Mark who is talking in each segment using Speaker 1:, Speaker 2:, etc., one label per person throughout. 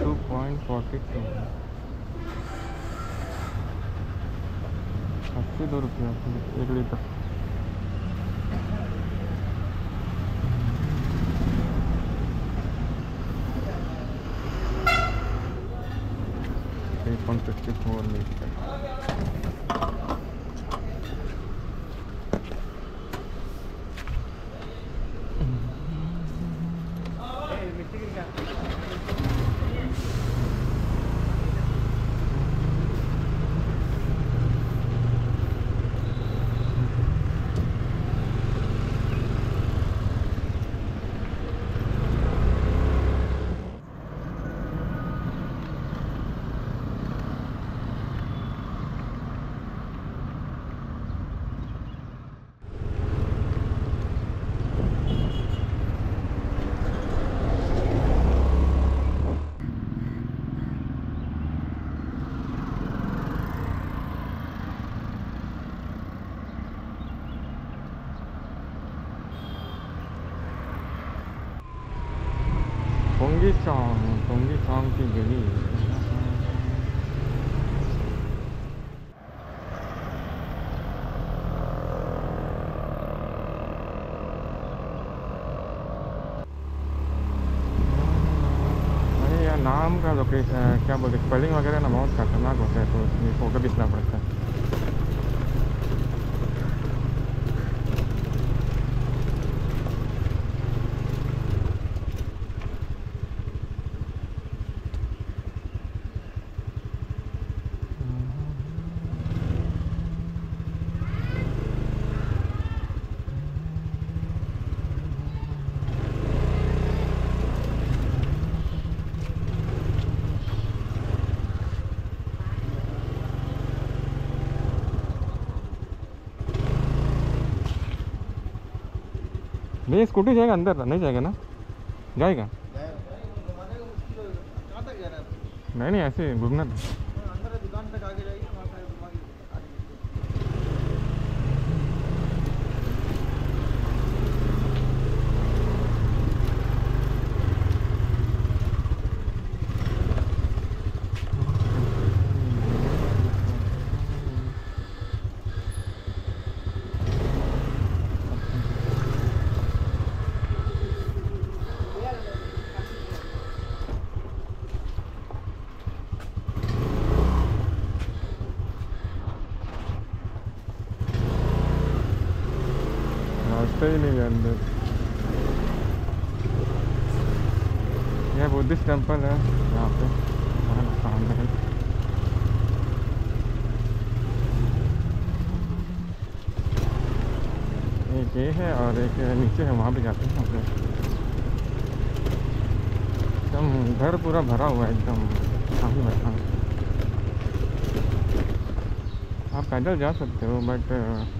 Speaker 1: Two point forty two अस्सी दो रुपया एक litre three point fifty four litre 공기청 공기청 기계이 अरे यार नाम का लोकेशन क्या बोलते स्पेलिंग वगैरह ना बहुत खतरनाक होता है तो इसलिए फोटो खींचना पड़ता है नहीं स्कूटी जाएगा अंदर नहीं जाएगा ना? जाएगा?
Speaker 2: है
Speaker 1: नहीं नहीं ऐसे घूमना। था
Speaker 2: अंदर दुकान तक आगे जाइए वहाँ पे घुमा के आगे
Speaker 1: रास्ते ही नहीं है अंदर। यह बुद्धिस्ट टेंपल है, यहाँ पे। है। एक ये है और एक नीचे है, वहाँ भी जाते हैं हम एकदम घर पूरा भरा हुआ है, एकदम। काफ़ी बैठा आप पैदल जा सकते हो बट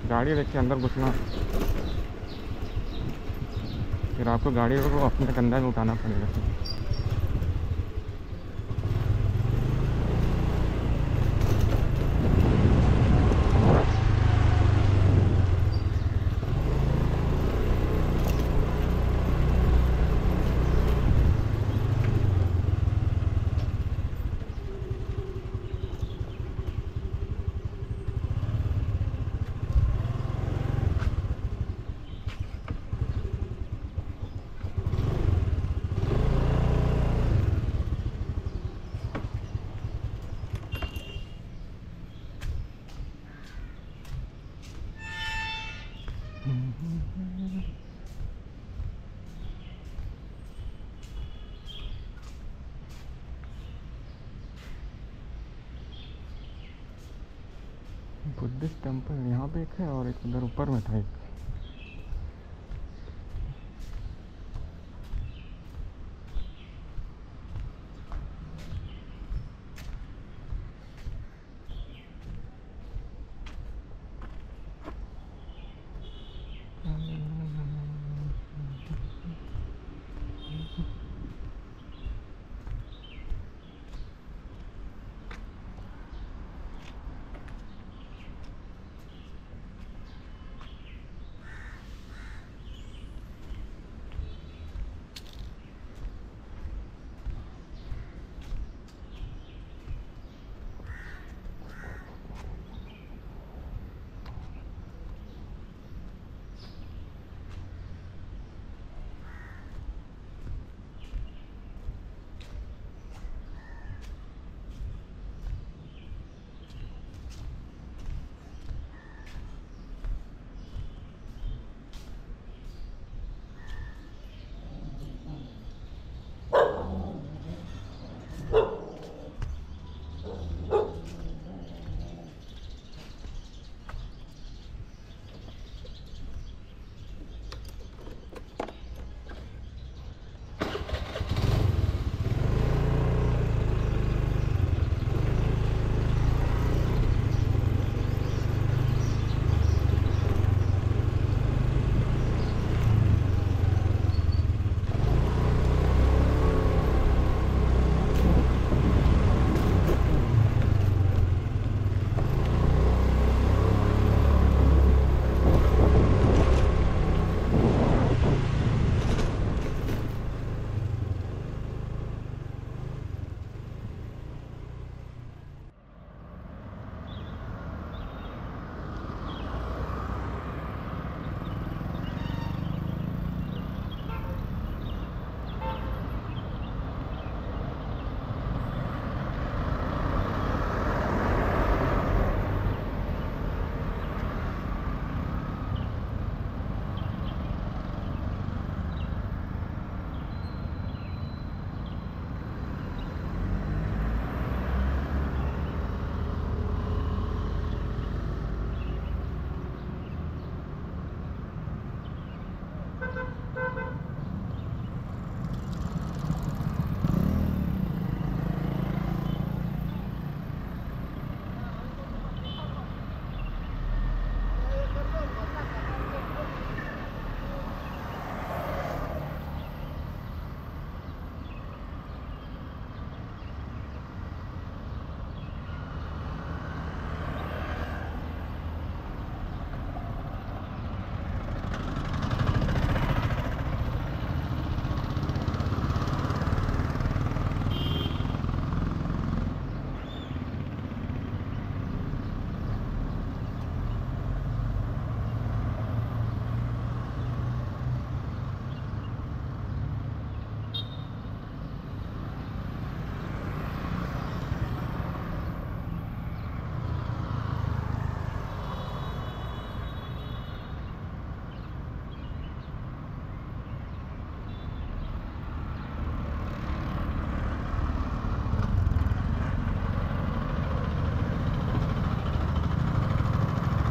Speaker 1: गाड़ी लेके अंदर घुसना। फिर आपको गाड़ी को अपने कंधा में उठाना पड़ेगा। बुद्धिस्ट टेंपल यहाँ पे एक है और एक उधर ऊपर में था एक।